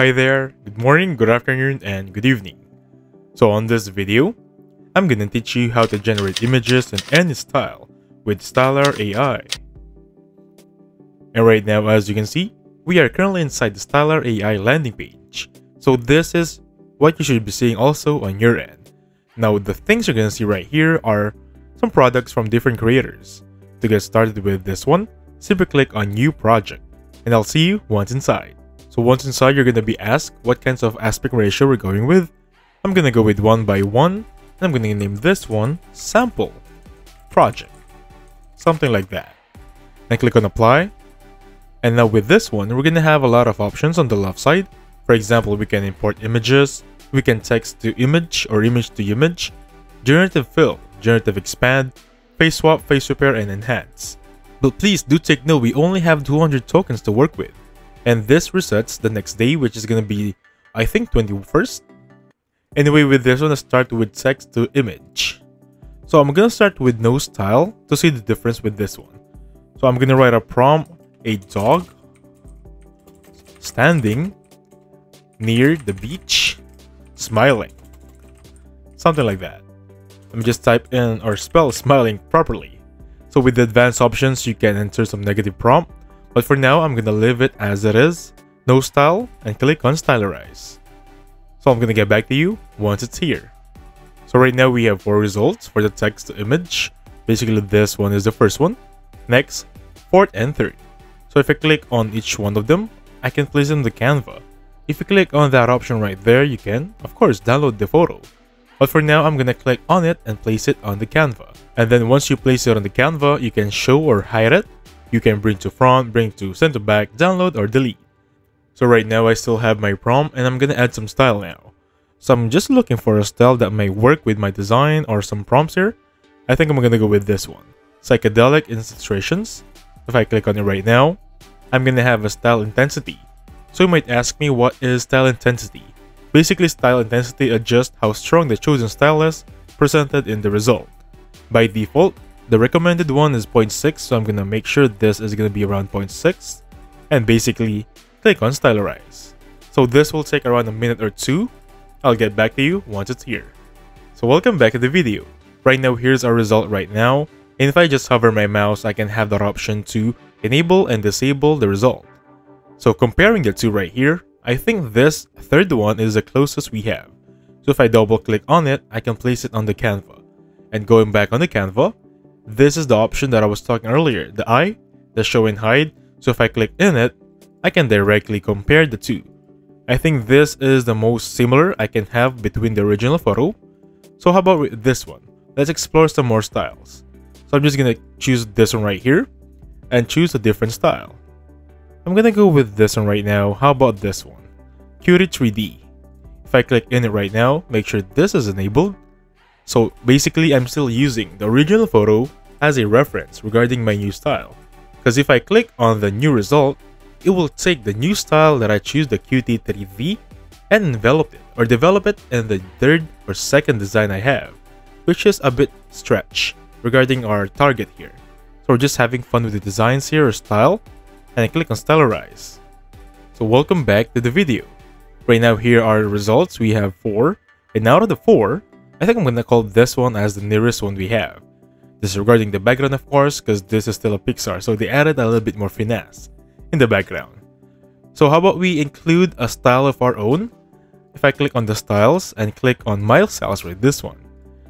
Hi there, good morning, good afternoon, and good evening. So on this video, I'm gonna teach you how to generate images in any style with Stylar AI. And right now, as you can see, we are currently inside the Stylar AI landing page. So this is what you should be seeing also on your end. Now the things you're gonna see right here are some products from different creators. To get started with this one, simply click on new project and I'll see you once inside. So once inside, you're gonna be asked what kinds of aspect ratio we're going with. I'm gonna go with 1 by 1 and I'm gonna name this one sample project. Something like that. Then click on apply. And now with this one, we're gonna have a lot of options on the left side. For example, we can import images, we can text to image or image to image, generative fill, generative expand, face swap, face repair, and enhance. But please do take note, we only have 200 tokens to work with. And this resets the next day, which is gonna be, I think, 21st? Anyway, with this one, I start with text to image. So I'm gonna start with no style to see the difference with this one. So I'm gonna write a prompt, a dog, standing, near the beach, smiling. Something like that. Let me just type in or spell smiling properly. So with the advanced options, you can enter some negative prompt, but for now, I'm gonna leave it as it is, no style, and click on Stylarize. So I'm gonna get back to you once it's here. So right now we have four results for the text to image. Basically this one is the first one, next, fourth, and third. So if I click on each one of them, I can place them the Canva. If you click on that option right there, you can, of course, download the photo. But for now, I'm gonna click on it and place it on the Canva. And then once you place it on the Canva, you can show or hide it. You can bring to front, bring to center back, download, or delete. So right now, I still have my prompt and I'm gonna add some style now. So I'm just looking for a style that may work with my design or some prompts here. I think I'm gonna go with this one. Psychedelic illustrations. If I click on it right now, I'm gonna have a style intensity. So you might ask me what is style intensity? Basically, style intensity adjusts how strong the chosen style is presented in the result. By default, the recommended one is 0.6, so I'm gonna make sure this is gonna be around 0.6, and basically click on Stylarize. So this will take around a minute or two. I'll get back to you once it's here. So welcome back to the video. Right now, here's our result right now, and if I just hover my mouse, I can have that option to enable and disable the result. So comparing the two right here, I think this third one is the closest we have. So if I double click on it, I can place it on the Canva. And going back on the Canva, this is the option that I was talking earlier, the eye, the show and hide. So if I click in it, I can directly compare the two. I think this is the most similar I can have between the original photo. So how about this one? Let's explore some more styles. So I'm just gonna choose this one right here and choose a different style. I'm gonna go with this one right now. How about this one? Cute 3D. If I click in it right now, make sure this is enabled. So basically, I'm still using the original photo as a reference regarding my new style. Because if I click on the new result, it will take the new style that I choose the Qt3V and envelop it or develop it in the third or second design I have, which is a bit stretch regarding our target here. So we're just having fun with the designs here or style and I click on Stylarize. So welcome back to the video. Right now here are the results, we have 4, and out of the 4, I think I'm gonna call this one as the nearest one we have. Disregarding the background of course, because this is still a Pixar, so they added a little bit more finesse in the background. So how about we include a style of our own? If I click on the styles and click on my styles right this one,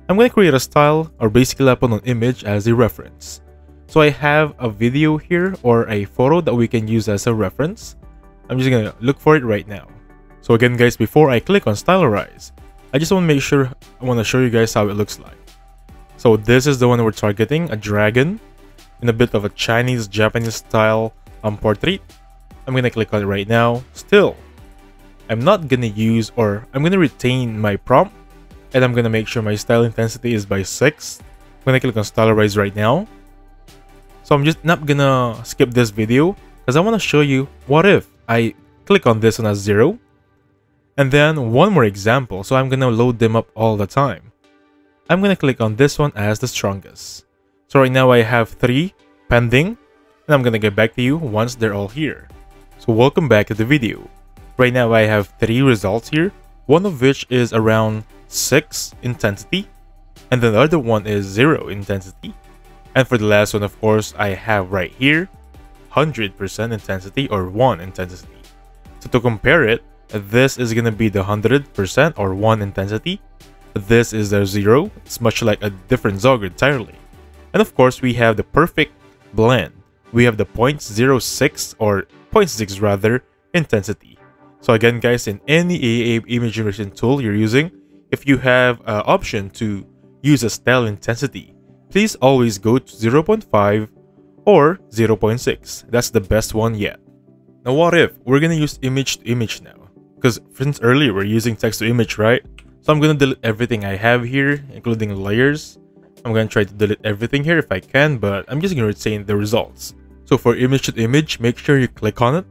I'm to create a style or basically upload an image as a reference. So I have a video here or a photo that we can use as a reference. I'm just gonna look for it right now. So again guys, before I click on Stylarize, I just want to make sure, I want to show you guys how it looks like. So this is the one we're targeting, a dragon, in a bit of a Chinese Japanese style um, portrait. I'm gonna click on it right now. Still, I'm not gonna use or I'm gonna retain my prompt and I'm gonna make sure my style intensity is by 6. I'm gonna click on Stylarize right now so I'm just not gonna skip this video because I want to show you what if I click on this one as 0 and then one more example so I'm gonna load them up all the time. I'm gonna click on this one as the strongest. So right now I have 3 pending and I'm gonna get back to you once they're all here. So welcome back to the video. Right now I have three results here, one of which is around 6 intensity, and the other one is 0 intensity. And for the last one, of course, I have right here 100% intensity or 1 intensity. So to compare it, this is going to be the 100% or 1 intensity. This is the 0. It's much like a different Zogger entirely. And of course, we have the perfect blend. We have the 0.06 or 0.6 rather intensity. So again guys, in any AAA image generation tool you're using, if you have an option to use a style intensity, please always go to 0.5 or 0.6. That's the best one yet. Now what if we're gonna use image to image now? Because since earlier we're using text to image, right? So I'm gonna delete everything I have here, including layers. I'm gonna try to delete everything here if I can, but I'm just gonna retain the results. So for image to image, make sure you click on it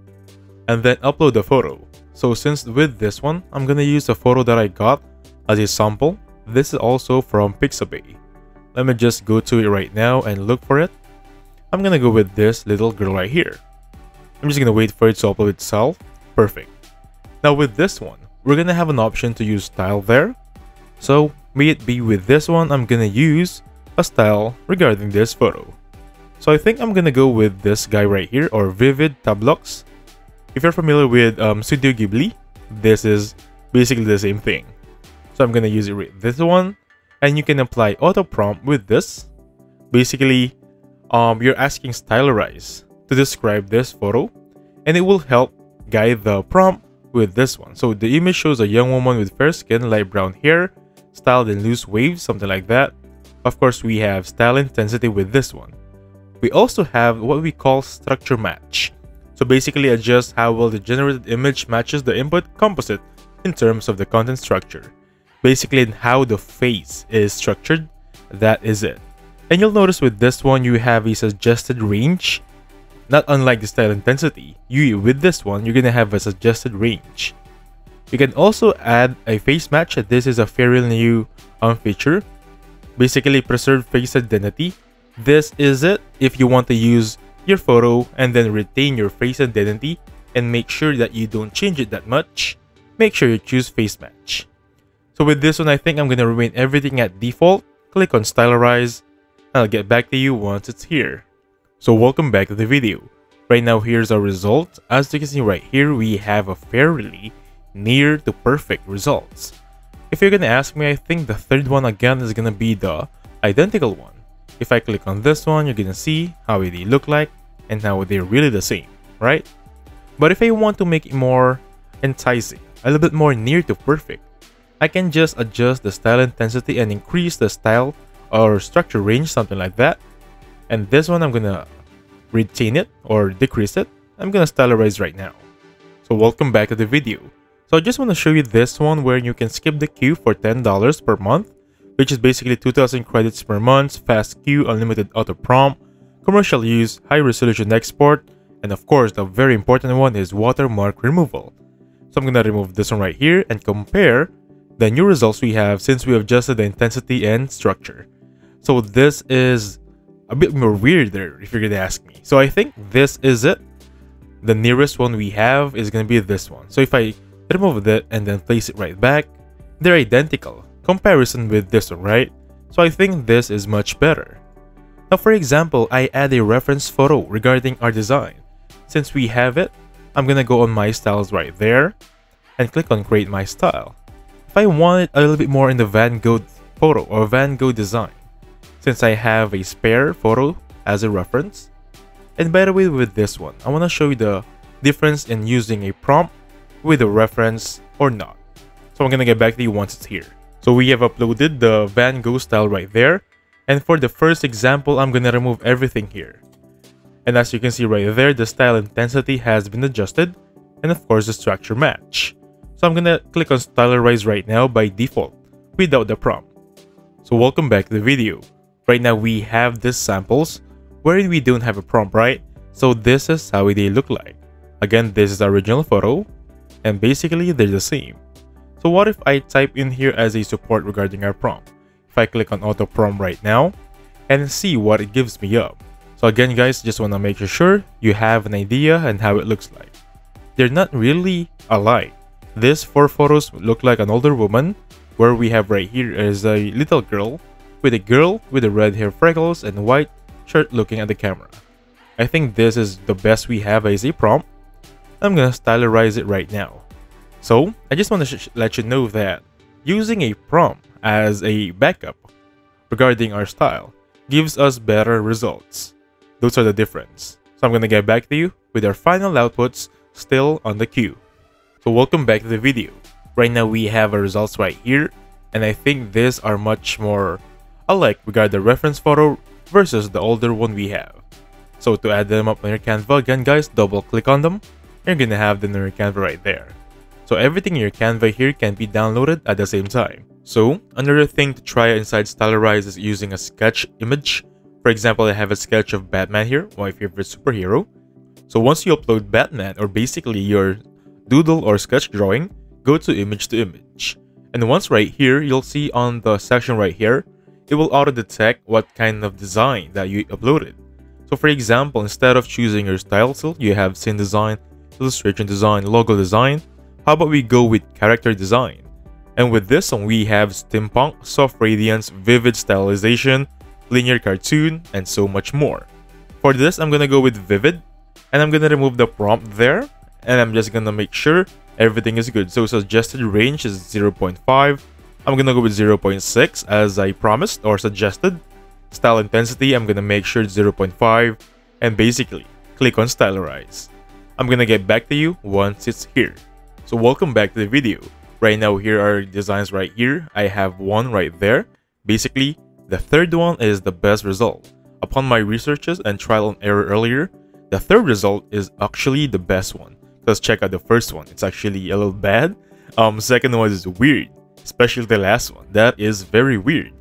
and then upload the photo. So since with this one, I'm gonna use a photo that I got as a sample. This is also from Pixabay. Let me just go to it right now and look for it. I'm gonna go with this little girl right here. I'm just gonna wait for it to upload itself. Perfect. Now with this one, we're gonna have an option to use style there. So may it be with this one, I'm gonna use a style regarding this photo. So I think I'm gonna go with this guy right here or Vivid Tablux. If you're familiar with um, Studio Ghibli, this is basically the same thing. So I'm gonna use it with this one and you can apply auto prompt with this. Basically, um, you're asking Stylarize to describe this photo and it will help guide the prompt with this one. So the image shows a young woman with fair skin, light brown hair, styled in loose waves, something like that. Of course, we have style intensity with this one. We also have what we call structure match. So basically adjust how well the generated image matches the input composite in terms of the content structure. Basically how the face is structured, that is it. And you'll notice with this one you have a suggested range not unlike the style intensity, you with this one, you're gonna have a suggested range. You can also add a face match. This is a fairly new um, feature. Basically, preserve face identity. This is it if you want to use your photo and then retain your face identity and make sure that you don't change it that much. Make sure you choose face match. So with this one, I think I'm gonna remain everything at default. Click on Stylarize. I'll get back to you once it's here. So welcome back to the video. Right now here's our result. As you can see right here, we have a fairly near to perfect results. If you're gonna ask me, I think the third one again is gonna be the identical one. If I click on this one, you're gonna see how they look like and how they're really the same, right? But if I want to make it more enticing, a little bit more near to perfect, I can just adjust the style intensity and increase the style or structure range, something like that. And this one, I'm gonna retain it or decrease it. I'm gonna stylarize right now. So welcome back to the video. So I just want to show you this one where you can skip the queue for $10 per month, which is basically 2000 credits per month, fast queue, unlimited auto prompt, commercial use, high resolution export, and of course the very important one is watermark removal. So I'm gonna remove this one right here and compare the new results we have since we adjusted the intensity and structure. So this is a bit more weird there, if you're gonna ask me. So I think this is it. The nearest one we have is gonna be this one. So if I remove that and then place it right back, they're identical. Comparison with this one, right? So I think this is much better. Now for example, I add a reference photo regarding our design. Since we have it, I'm gonna go on my styles right there and click on create my style. If I want it a little bit more in the Van Gogh photo or Van Gogh design, since I have a spare photo as a reference. And by the way, with this one, I want to show you the difference in using a prompt with a reference or not. So I'm going to get back to you once it's here. So we have uploaded the Van Gogh style right there. And for the first example, I'm going to remove everything here. And as you can see right there, the style intensity has been adjusted. And of course, the structure match. So I'm going to click on Stylarize right now by default without the prompt. So welcome back to the video. Right now we have these samples where we don't have a prompt, right? So this is how they look like. Again, this is the original photo and basically they're the same. So what if I type in here as a support regarding our prompt? If I click on auto prompt right now and see what it gives me up. So again guys, just want to make sure you have an idea and how it looks like. they're not really alike. These four photos look like an older woman, where we have right here is a little girl, with a girl with the red hair freckles and white shirt looking at the camera. I think this is the best we have as a prompt. I'm gonna stylize it right now. So, I just want to let you know that using a prompt as a backup regarding our style gives us better results. Those are the difference. So I'm gonna get back to you with our final outputs still on the queue. So welcome back to the video. Right now we have our results right here and I think these are much more alike regarding the reference photo versus the older one we have. So to add them up on your Canva again guys, double click on them. You're gonna have them in your Canva right there. So everything in your Canva here can be downloaded at the same time. So another thing to try inside Stylize is using a sketch image. For example, I have a sketch of Batman here, my favorite superhero. So once you upload Batman or basically your doodle or sketch drawing, go to image to image. And once right here, you'll see on the section right here, it will auto detect what kind of design that you uploaded. So for example, instead of choosing your style tool, you have scene design, illustration design, logo design, how about we go with character design? And with this one, we have steampunk, soft radiance, vivid stylization, linear cartoon, and so much more. For this, I'm gonna go with vivid, and I'm gonna remove the prompt there, and I'm just gonna make sure everything is good. So suggested range is 0.5. I'm gonna go with 0.6 as I promised or suggested. Style intensity, I'm gonna make sure it's 0.5. And basically, click on Stylize. I'm gonna get back to you once it's here. So welcome back to the video. Right now, here are designs right here. I have one right there. Basically, the third one is the best result. Upon my researches and trial and error earlier, the third result is actually the best one. Let's check out the first one. It's actually a little bad. Um, second one is weird, especially the last one. That is very weird.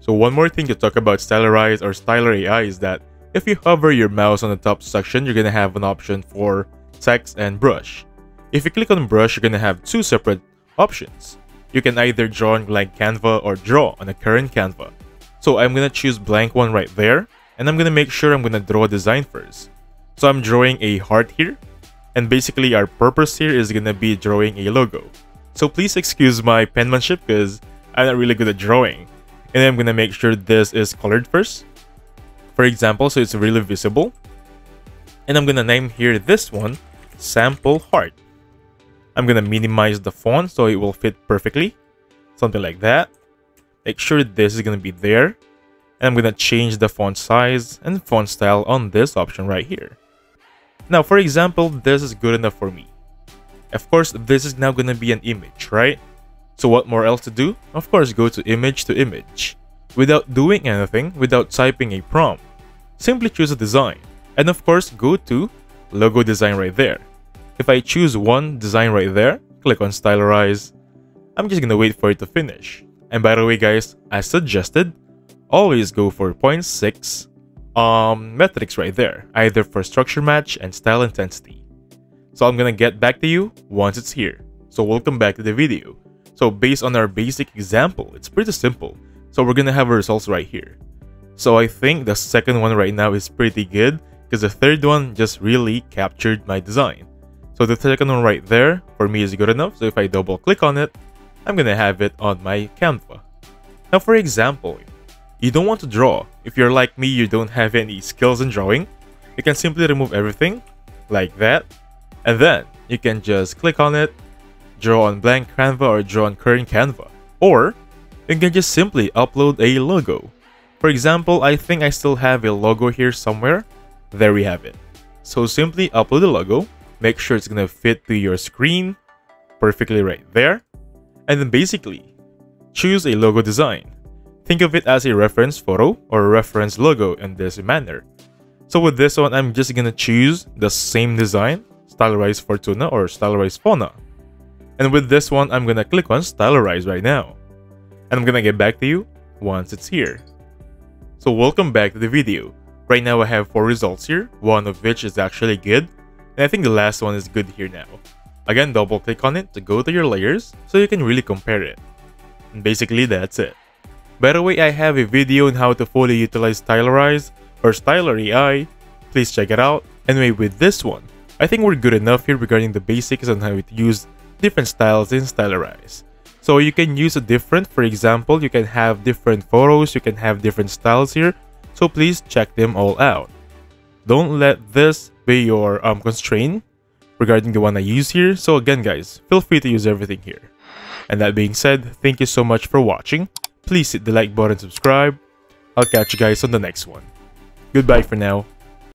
So one more thing to talk about Stylize or Stylar AI is that if you hover your mouse on the top section, you're gonna have an option for text and brush. If you click on brush, you're gonna have two separate options. You can either draw on blank Canva or draw on a current Canva. So I'm gonna choose blank one right there, and I'm gonna make sure I'm gonna draw a design first. So I'm drawing a heart here, and basically our purpose here is gonna be drawing a logo. So please excuse my penmanship because I'm not really good at drawing. And I'm gonna make sure this is colored first. For example, so it's really visible. And I'm gonna name here this one sample heart. I'm gonna minimize the font so it will fit perfectly. Something like that. Make sure this is gonna be there. And I'm gonna change the font size and font style on this option right here. Now, for example, this is good enough for me. Of course, this is now gonna be an image, right? So what more else to do? Of course, go to image to image. Without doing anything, without typing a prompt. Simply choose a design. And of course, go to logo design right there. If I choose one design right there, click on stylize. I'm just gonna wait for it to finish. And by the way guys, as suggested, always go for 0.6 um, metrics right there, either for structure match and style intensity. So I'm gonna get back to you once it's here. So welcome back to the video. So based on our basic example, it's pretty simple. So we're gonna have our results right here. So I think the second one right now is pretty good because the third one just really captured my design. So the second one right there for me is good enough. So if I double click on it, I'm gonna have it on my Canva. Now for example, you don't want to draw. If you're like me, you don't have any skills in drawing, you can simply remove everything, like that, and then you can just click on it, draw on blank Canva or draw on current Canva. Or, you can just simply upload a logo. For example, I think I still have a logo here somewhere. There we have it. So simply upload the logo, make sure it's gonna fit to your screen, perfectly right there, and then basically, choose a logo design. Think of it as a reference photo or reference logo in this manner. So with this one, I'm just gonna choose the same design, Stylize Fortuna or Stylize Fauna. And with this one, I'm gonna click on Stylize right now. And I'm gonna get back to you once it's here. So welcome back to the video. Right now I have 4 results here, one of which is actually good, and I think the last one is good here now. Again, double click on it to go to your layers so you can really compare it. And basically that's it. By the way, I have a video on how to fully utilize Stylize or Stylar AI. Please check it out. Anyway, with this one, I think we're good enough here regarding the basics on how to use different styles in Stylirise. So you can use a different, for example, you can have different photos, you can have different styles here. So please check them all out. Don't let this be your um, constraint regarding the one I use here. So again guys, feel free to use everything here. And that being said, thank you so much for watching. Please hit the like button subscribe. I'll catch you guys on the next one. Goodbye for now.